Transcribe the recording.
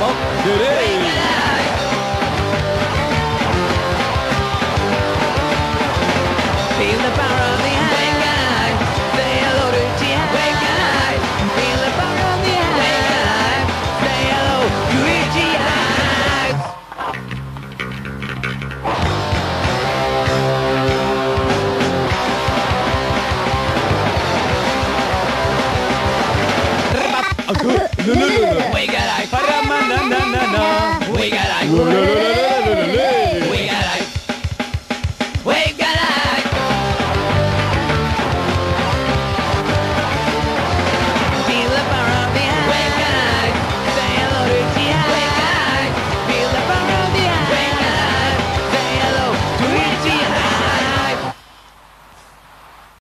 Feel the power of the high. Say hello to GI. Feel the power of the high. Say hello to GI. We a